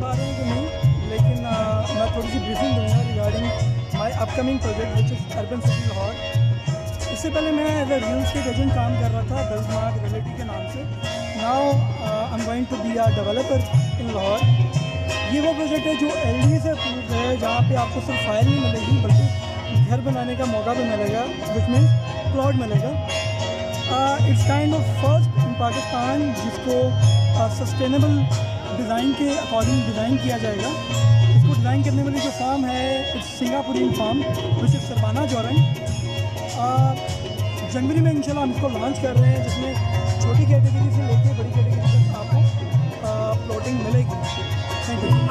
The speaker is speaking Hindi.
पा रहे हैं कि नहीं लेकिन आ, मैं थोड़ी सी ब्रीफिंग दूँगा regarding my upcoming project which is urban city Lahore इससे पहले मैं as a real estate agent काम कर रहा था दलमाग रियलिटी के नाम से. Now I am going to be a developer in Lahore ये वो प्रोजेक्ट है जो एल डी से अप्रूव है जहाँ पे आपको सिर्फ़ फ़ाइल नहीं मिलेगी बल्कि घर बनाने का मौका भी मिलेगा मीन प्लॉट मिलेगा. It's kind of first in Pakistan जिसको uh, सस्टेनेबल डिज़ाइन के अकॉर्डिंग डिज़ाइन किया जाएगा। इसको डिज़ाइन करने वाली जो फार्म है इट्स सिंगापुरी फार्म विच इज़ सरबाना जोरन जनवरी में इंशाल्लाह हम इसको लॉन्च कर रहे हैं, जिसमें छोटी कैटेगरी से लेके बड़ी कैटेगरी तक आपको uh, प्लॉटिंग मिलेगी। Thank you